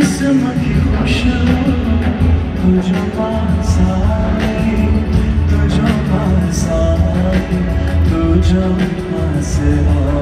जिस्म की खुशबू तुझो पास आए तुझो पास आए तुझो पास आए